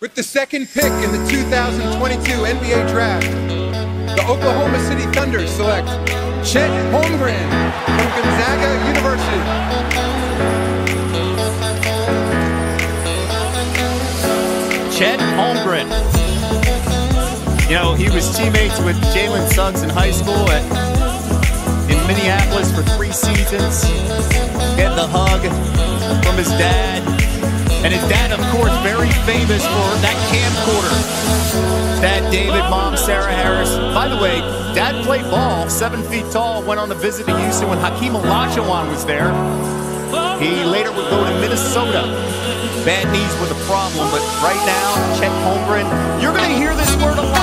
With the second pick in the 2022 NBA Draft, the Oklahoma City Thunder select Chet Holmgren from Gonzaga University. Chet Holmgren. You know, he was teammates with Jalen Suggs in high school at, in Minneapolis for three seasons. Getting the hug from his dad. And his dad, of course, very famous for that camcorder. that David, mom Sarah Harris. By the way, dad played ball, seven feet tall, went on a visit to Houston when Hakeem Olajuwon was there. He later would go to Minnesota. Bad knees were the problem, but right now, Chet Holmgren, you're going to hear this word a lot.